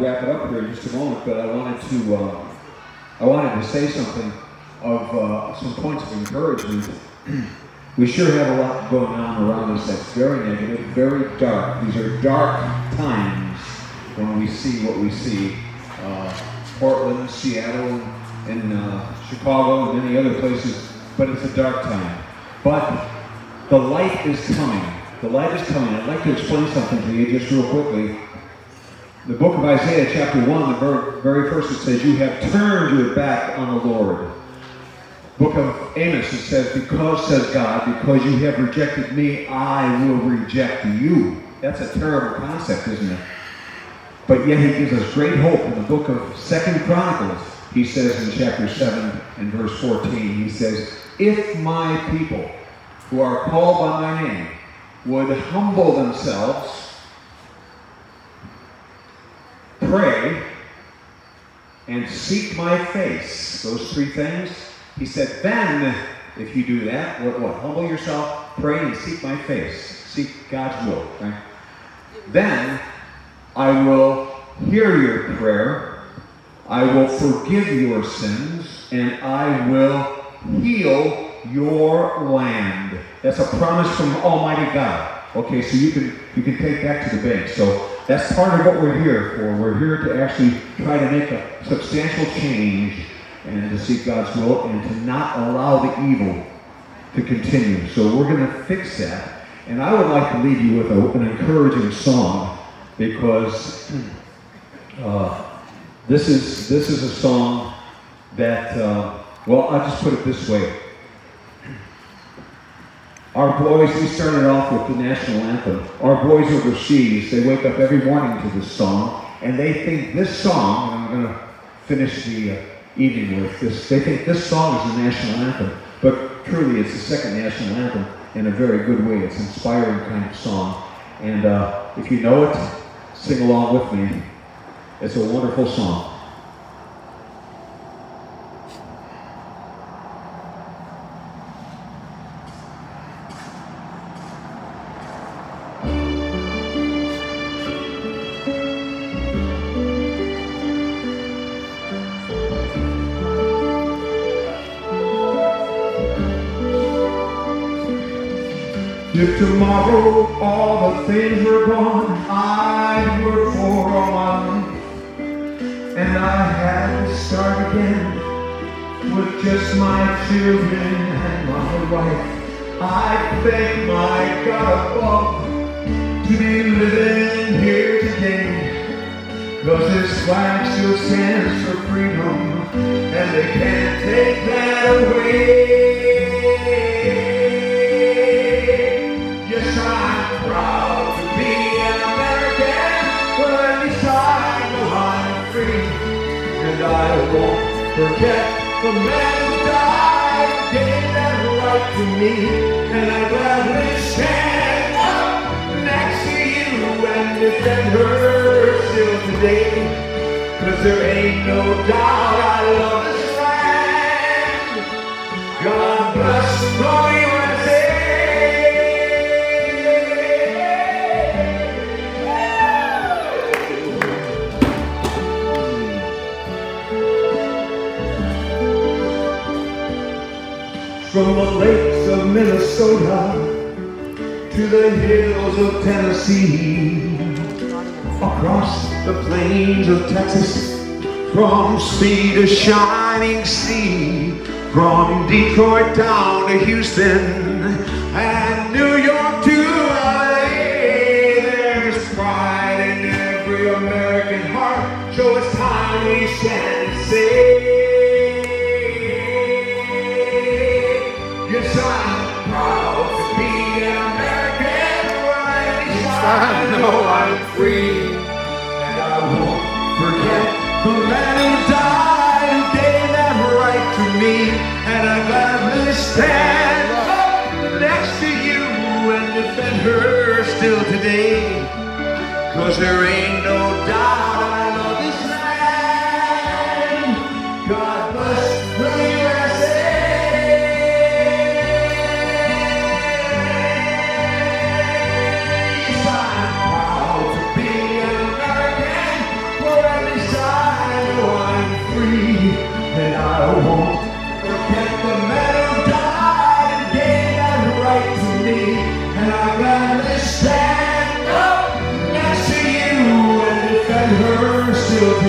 wrap it up here in just a moment, but I wanted to uh, I wanted to say something of uh, some points of encouragement. we sure have a lot going on around us that's very negative, very dark. These are dark times when we see what we see. Uh, Portland, Seattle, and uh, Chicago, and many other places, but it's a dark time. But the light is coming. The light is coming. I'd like to explain something to you just real quickly. The book of Isaiah, chapter 1, the very first, it says, You have turned your back on the Lord. Book of Amos, it says, Because, says God, because you have rejected me, I will reject you. That's a terrible concept, isn't it? But yet he gives us great hope in the book of Second Chronicles. He says in chapter 7 and verse 14, he says, If my people who are called by my name would humble themselves, pray, seek my face, those three things, he said, then if you do that, what, what? Humble yourself, pray, and seek my face. Seek God's will. Right? Then I will hear your prayer, I will forgive your sins, and I will heal your land. That's a promise from Almighty God. Okay, so you can you can take that to the bank. So that's part of what we're here for. We're here to actually try to make a substantial change and to seek God's will and to not allow the evil to continue. So we're going to fix that. And I would like to leave you with a, an encouraging song because uh, this is this is a song that uh, well I'll just put it this way our boys, we started off with the national anthem. Our boys overseas, they wake up every morning to this song, and they think this song, and I'm going to finish the uh, evening with this, they think this song is the national anthem. But truly, it's the second national anthem in a very good way. It's an inspiring kind of song. And uh, if you know it, sing along with me. It's a wonderful song. If tomorrow all the things were gone I'd worked for all my life And I had to start again With just my children and my wife. I thank my God above To be living here today. Cause this flag still stands for freedom I won't forget the man who died gave that right to me, and I gladly stand up next to you and defend her still today. Cause there ain't no doubt I love this land. God bless the From the lakes of Minnesota to the hills of Tennessee, across the plains of Texas, from sea to shining sea, from Detroit down to Houston and I know I'm free. And I won't forget the man who died and gave that right to me. And I gladly stand up next to you and defend her still today. Cause there ain't no doubt